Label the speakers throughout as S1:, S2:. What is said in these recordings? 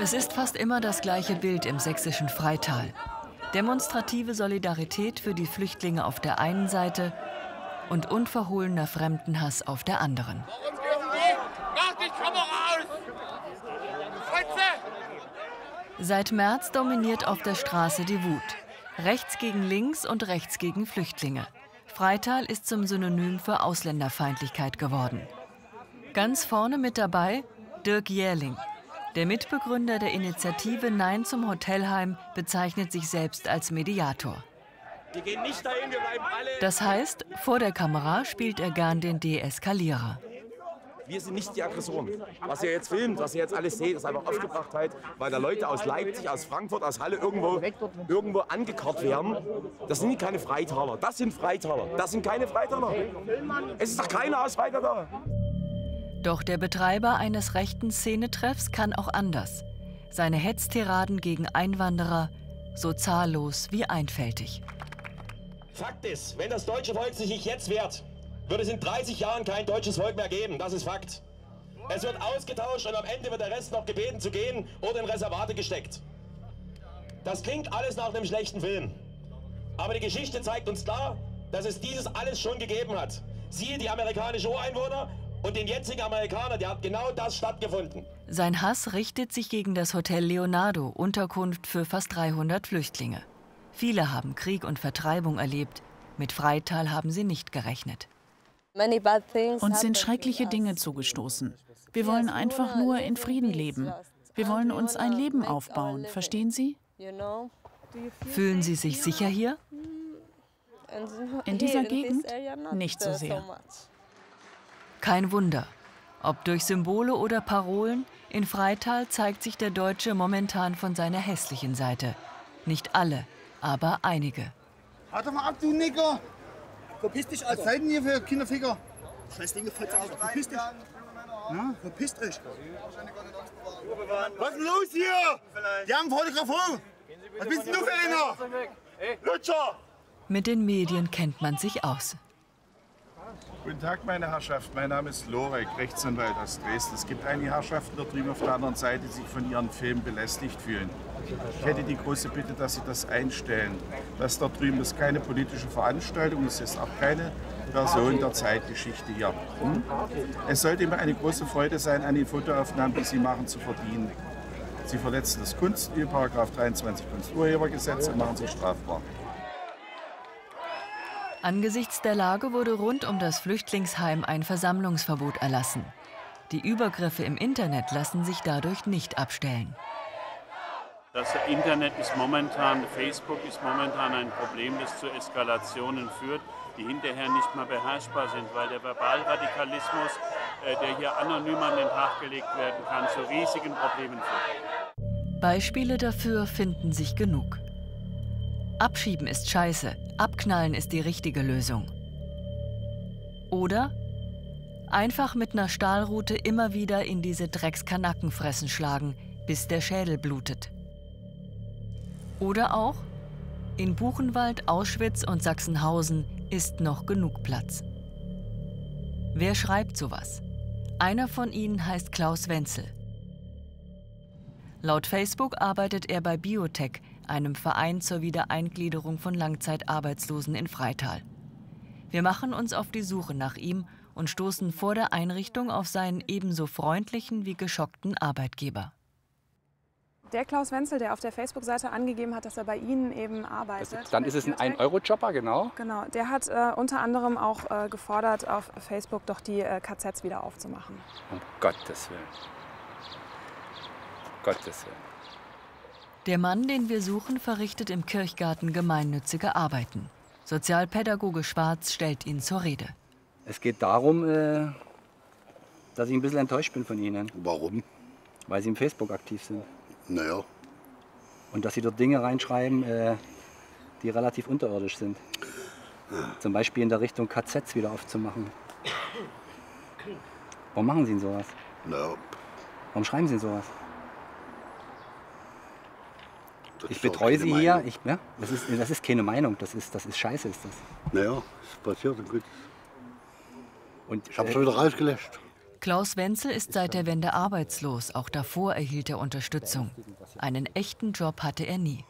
S1: Es ist fast immer das gleiche Bild im sächsischen Freital. Demonstrative Solidarität für die Flüchtlinge auf der einen Seite und unverhohlener Fremdenhass auf der anderen. Seit März dominiert auf der Straße die Wut. Rechts gegen links und rechts gegen Flüchtlinge. Freital ist zum Synonym für Ausländerfeindlichkeit geworden. Ganz vorne mit dabei Dirk Jährling. Der Mitbegründer der Initiative Nein zum Hotelheim bezeichnet sich selbst als Mediator. Wir gehen nicht dahin, wir bleiben alle. Das heißt, vor der Kamera spielt er gern den Deeskalierer.
S2: Wir sind nicht die Aggressoren. Was ihr jetzt filmt, was ihr jetzt alles seht, ist einfach Aufgebrachtheit, weil da Leute aus Leipzig, aus Frankfurt, aus Halle irgendwo, irgendwo angekarrt werden. Das sind keine Freitaler. Das sind Freitaler. Das sind keine Freitaler. Es ist doch keiner aus Freitag da.
S1: Doch der Betreiber eines rechten Szenetreffs kann auch anders. Seine Hetztiraden gegen Einwanderer so zahllos wie einfältig.
S2: Fakt ist, wenn das deutsche Volk sich nicht jetzt wehrt, wird es in 30 Jahren kein deutsches Volk mehr geben. Das ist Fakt. Es wird ausgetauscht und am Ende wird der Rest noch gebeten zu gehen oder in Reservate gesteckt. Das klingt alles nach einem schlechten Film. Aber die Geschichte zeigt uns klar, dass es dieses alles schon gegeben hat. Siehe die amerikanischen Ureinwohner und den jetzigen Amerikaner, der hat genau das stattgefunden.
S1: Sein Hass richtet sich gegen das Hotel Leonardo, Unterkunft für fast 300 Flüchtlinge. Viele haben Krieg und Vertreibung erlebt. Mit Freital haben sie nicht gerechnet.
S3: Uns sind schreckliche Dinge zugestoßen. Wir wollen einfach nur in Frieden leben. Wir wollen uns ein Leben aufbauen, verstehen Sie?
S1: Fühlen Sie sich sicher hier?
S3: In dieser Gegend nicht so sehr.
S1: Kein Wunder. Ob durch Symbole oder Parolen, in Freital zeigt sich der Deutsche momentan von seiner hässlichen Seite. Nicht alle, aber einige.
S4: Warte mal ab, du Nicker! Verpiss dich, Alter! Was seid denn hier für Kinderficker? Scheiß Dinge, Fotze, Alter! Verpiss dich! Ja, verpisst euch! Was ist denn los hier? Die haben Fotografie! Was bist denn du für einer? Lutscher!
S1: Mit den Medien kennt man sich aus.
S5: Guten Tag, meine Herrschaft. Mein Name ist Lorek, Rechtsanwalt aus Dresden. Es gibt einige Herrschaften dort drüben auf der anderen Seite, die sich von ihren Filmen belästigt fühlen. Ich hätte die große Bitte, dass Sie das einstellen. Das dort drüben ist keine politische Veranstaltung, es ist auch keine Person der Zeitgeschichte hier. Hm? Es sollte immer eine große Freude sein, an den Fotoaufnahmen, die Sie machen, zu verdienen. Sie verletzen das Kunststil, 23 Kunsturhebergesetz und machen sich strafbar.
S1: Angesichts der Lage wurde rund um das Flüchtlingsheim ein Versammlungsverbot erlassen. Die Übergriffe im Internet lassen sich dadurch nicht abstellen.
S6: Das Internet ist momentan, Facebook ist momentan ein Problem, das zu Eskalationen führt, die hinterher nicht mehr beherrschbar sind, weil der Verbalradikalismus, äh, der hier anonym an den Tag gelegt werden kann, zu riesigen Problemen führt.
S1: Beispiele dafür finden sich genug. Abschieben ist scheiße, abknallen ist die richtige Lösung. Oder einfach mit einer Stahlrute immer wieder in diese Dreckskanackenfressen schlagen, bis der Schädel blutet. Oder auch in Buchenwald, Auschwitz und Sachsenhausen ist noch genug Platz. Wer schreibt sowas? Einer von ihnen heißt Klaus Wenzel. Laut Facebook arbeitet er bei Biotech, einem Verein zur Wiedereingliederung von Langzeitarbeitslosen in Freital. Wir machen uns auf die Suche nach ihm und stoßen vor der Einrichtung auf seinen ebenso freundlichen wie geschockten Arbeitgeber.
S7: Der Klaus Wenzel, der auf der Facebook-Seite angegeben hat, dass er bei Ihnen eben arbeitet.
S8: Das, dann ist es ein 1-Euro-Jobber, genau.
S7: Genau, der hat äh, unter anderem auch äh, gefordert, auf Facebook doch die äh, KZs wieder aufzumachen.
S8: Um Gottes Willen. Um Gottes Willen.
S1: Der Mann, den wir suchen, verrichtet im Kirchgarten gemeinnützige Arbeiten. Sozialpädagoge Schwarz stellt ihn zur Rede.
S8: Es geht darum, äh, dass ich ein bisschen enttäuscht bin von Ihnen.
S9: Warum?
S8: Weil Sie im Facebook aktiv sind.
S9: Naja.
S8: Und dass Sie dort Dinge reinschreiben, äh, die relativ unterirdisch sind. Zum Beispiel in der Richtung KZs wieder aufzumachen. Warum machen Sie denn sowas?
S9: Naja.
S8: Warum schreiben Sie denn sowas? Ich betreue sie hier. Ich, ja, das, ist, das ist keine Meinung, das ist, das ist scheiße. Ist das.
S9: Naja, es passiert und gut. Und, ich habe es äh, wieder rausgelöscht.
S1: Klaus Wenzel ist seit der Wende arbeitslos. Auch davor erhielt er Unterstützung. Einen echten Job hatte er nie.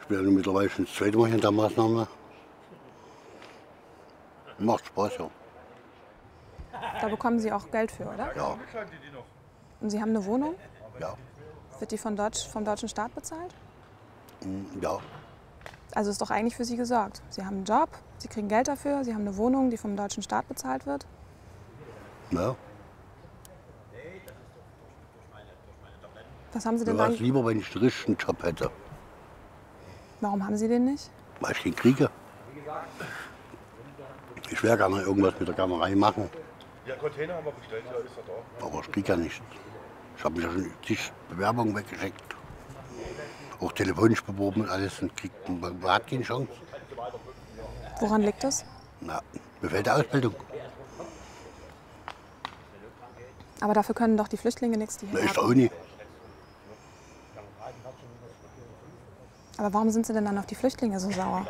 S9: Ich bin ja mittlerweile schon das zweite Mal in der Maßnahme. Macht Spaß, ja.
S7: Da bekommen Sie auch Geld für, oder?
S9: Ja.
S7: Und Sie haben eine Wohnung?
S9: Ja.
S7: Wird die von Deutsch, vom deutschen Staat bezahlt?
S9: Hm, ja.
S7: Also ist doch eigentlich für Sie gesorgt. Sie haben einen Job, Sie kriegen Geld dafür, Sie haben eine Wohnung, die vom deutschen Staat bezahlt wird.
S9: Ja.
S7: Was haben Sie denn dann?
S9: es lieber, wenn ich einen richtigen Job hätte.
S7: Warum haben Sie den nicht?
S9: Weil ich den kriege. Ich wäre gerne irgendwas mit der Kammerei machen.
S10: Ja, Container haben wir bestellt, ja, ist er da.
S9: Aber ich kriege ja nichts. Ich habe mich ja schon zig Bewerbungen weggeschickt. Auch telefonisch beworben und alles und kriegt, man hat keine Chance.
S7: Woran liegt das?
S9: Na, mir fehlt die Ausbildung.
S7: Aber dafür können doch die Flüchtlinge nichts, die
S9: Na,
S7: hierher
S9: ist
S7: kommen.
S9: Uni.
S7: Aber warum sind Sie denn dann auf die Flüchtlinge so sauer?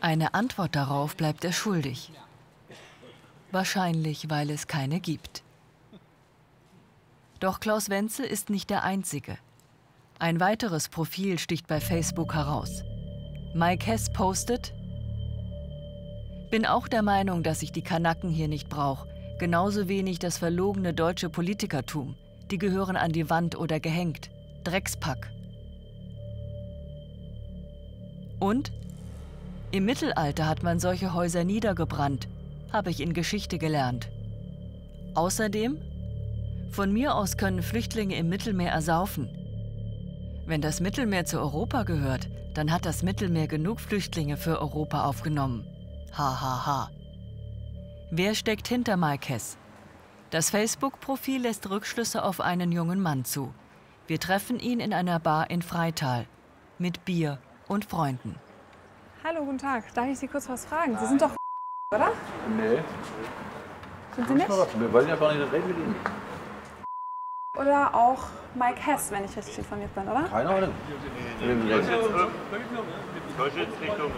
S1: Eine Antwort darauf bleibt er schuldig. Wahrscheinlich, weil es keine gibt. Doch Klaus Wenzel ist nicht der Einzige. Ein weiteres Profil sticht bei Facebook heraus. Mike Hess postet, bin auch der Meinung, dass ich die Kanaken hier nicht brauche. Genauso wenig das verlogene deutsche Politikertum. Die gehören an die Wand oder gehängt. Dreckspack. Und? Im Mittelalter hat man solche Häuser niedergebrannt, habe ich in Geschichte gelernt. Außerdem, von mir aus können Flüchtlinge im Mittelmeer ersaufen. Wenn das Mittelmeer zu Europa gehört, dann hat das Mittelmeer genug Flüchtlinge für Europa aufgenommen. Ha ha ha. Wer steckt hinter Mike Hess? Das Facebook-Profil lässt Rückschlüsse auf einen jungen Mann zu. Wir treffen ihn in einer Bar in Freital. Mit Bier und Freunden.
S7: Hallo, guten Tag. Darf ich Sie kurz was fragen? Sie sind doch oder?
S11: Nee.
S7: Sind Sie nicht?
S11: Wir wollen ja gar nicht reden mit Ihnen.
S7: Oder auch Mike Hess, wenn ich richtig informiert bin, oder?
S11: Keine Ahnung. Reden Sie?
S6: Richtung,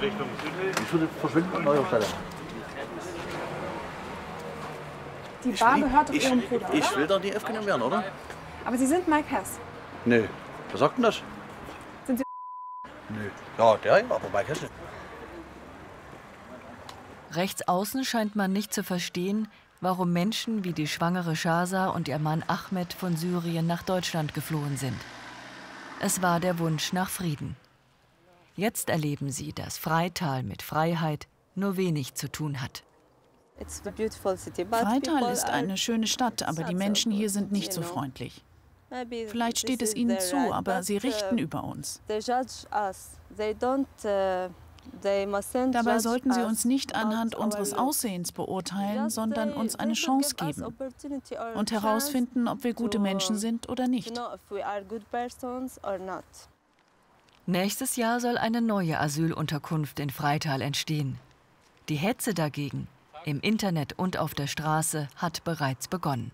S6: Richtung Süden.
S11: Ich würde verschwinden an eurer Stelle.
S7: Die Bar gehört doch Ihrem Bruder,
S11: ich
S7: oder?
S11: will doch nicht aufgenommen werden, oder?
S7: Aber Sie sind Mike Hess.
S11: Nee. Wer sagt denn das?
S7: Sind Sie
S11: Nee. Ja, der ja, aber Mike Hesse.
S1: Rechts außen scheint man nicht zu verstehen, warum Menschen wie die schwangere Shaza und ihr Mann Ahmed von Syrien nach Deutschland geflohen sind. Es war der Wunsch nach Frieden. Jetzt erleben sie, dass Freital mit Freiheit nur wenig zu tun hat.
S3: Freital ist eine schöne Stadt, aber die Menschen hier sind nicht so freundlich. Vielleicht steht es ihnen zu, aber sie richten über uns. Dabei sollten sie uns nicht anhand unseres Aussehens beurteilen, sondern uns eine Chance geben und herausfinden, ob wir gute Menschen sind oder nicht.
S1: Nächstes Jahr soll eine neue Asylunterkunft in Freital entstehen. Die Hetze dagegen, im Internet und auf der Straße, hat bereits begonnen.